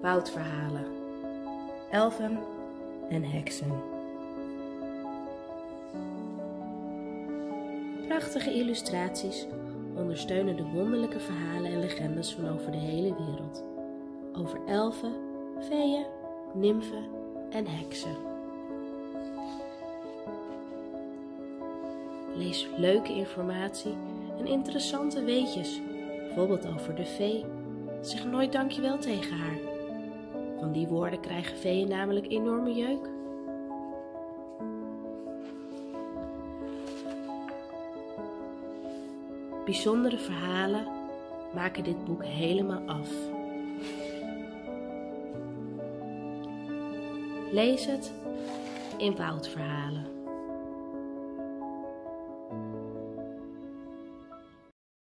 Woudverhalen. Elfen en heksen. Prachtige illustraties ondersteunen de wonderlijke verhalen en legendes van over de hele wereld. Over elfen, feeën, nimfen en heksen. Lees leuke informatie en interessante weetjes, bijvoorbeeld over de vee. Zeg nooit dankjewel tegen haar. Van die woorden krijgen veeën namelijk enorme jeuk. Bijzondere verhalen maken dit boek helemaal af. Lees het in Woudverhalen.